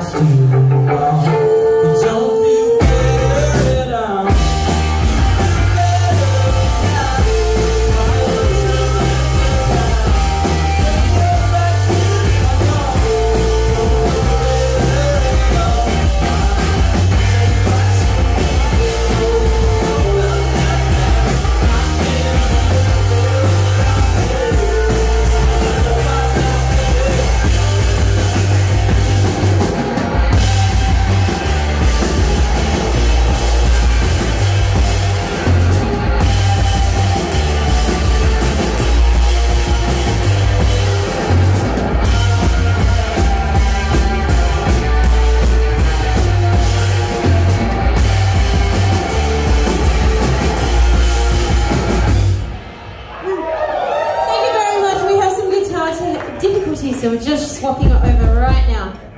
박수 so we're just swapping it over right now.